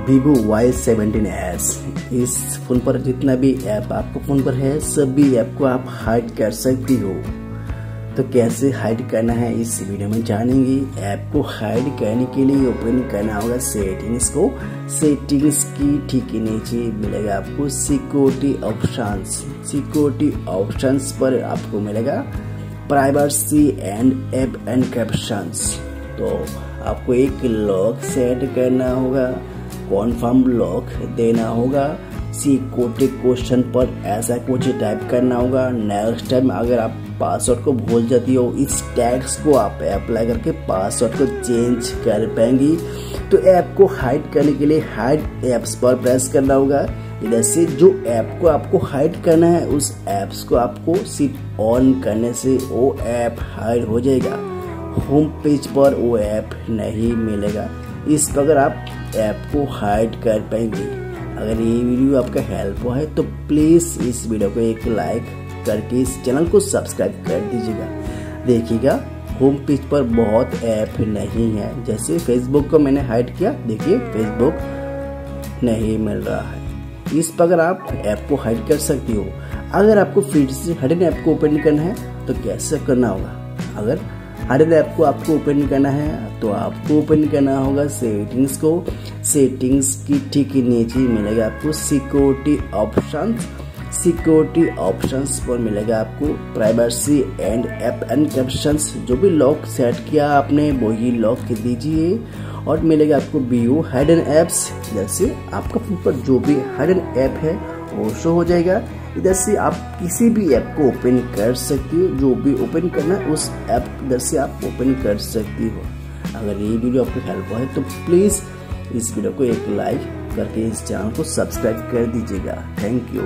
Vivo Y seventeen S इस phone पर जितना भी ऐप आपको फ़ोन पर है, सभी ऐप को आप हाइड कर सकती हो। तो कैसे हाइड करना है, इस वीडियो में जानेंगे। ऐप को हाइड करने के लिए ओपन करना होगा सेटिंग्स को। सेटिंग्स की ठीक नीचे मिलेगा आपको सिक्योरिटी ऑप्शंस सिक्योरिटी ऑप्शंस पर आपको मिलेगा privacy and app and captions तो आपको एक लॉक सेट करना होगा। कॉन्फर्म लॉक देना होगा। सिक्योरिटी क्वेश्चन पर ऐसा कुछ टाइप करना होगा। नेक्स्ट टाइम अगर आप पासवर्ड को भूल जाती हो, इस टैक्स को आप अप्लाई करके पासवर्ड को चेंज कर पाएँगी। तो ऐप को हाइड करने के लिए हाइड एप्स पर प्रेस करना होगा। इधर से जो ऐप को आपको हाइड करना है, उस एप्स को आपको सिर्फ़ ऑन करने से वो ऐप हाइड हो जाएगा। होम पेज पर वो ऐप नहीं मिलेगा। इस प्रकार आप ऐप को हाइड कर पाएँगे। अगर ये वीडियो आपका हेल्प हुआ है तो प्लीज़ इस वीडियो को एक लाइक करके इस चैनल को सब्सक्राइब कर दीजिएगा। देखिएगा होम पेज पर बहुत ऐप नहीं है। जैसे फेसबुक को मैंने हाइड किया, देखिए फेसबुक नहीं मिल रहा है। इस प्रकार आप ऐप को हाइड कर सकती हो। अगर आपको फिर से हडन ऐप को ओपन करना है तो कैसे करना होगा? अगर हर ऐप को आपको ओपन करना है तो आपको ओपन करना होगा सेटिंग्स को। सेटिंग्स की ठीक नीचे मिलेगा आपको सिक्योरिटी ऑप्शन सिक्योरिटी ऑप्शंस पर मिलेगा आपको privacy and app and captions जो भी लॉक सेट किया आपने, वही लॉक दीजिए। और मिलेगा आपको बीओ हाइडन एप्स जैसे आपका फ़ोन पर जो भी हाइडन ऐप है वो शो हो जाएगा। इधर से आप किसी भी ऐप को ओपन कर सकती हो, जो भी ओपन करना है, उस ऐप इधर से आप ओपन कर सकती हो। अगर ये वीडियो आपको हेल्प है तो प्लीज़ इस वीडियो को एक लाइक करके इस चैनल को सब्सक्राइब कर दीजिएगा। Thank you